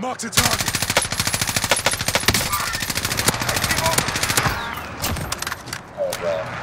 Mark the target. Oh, God.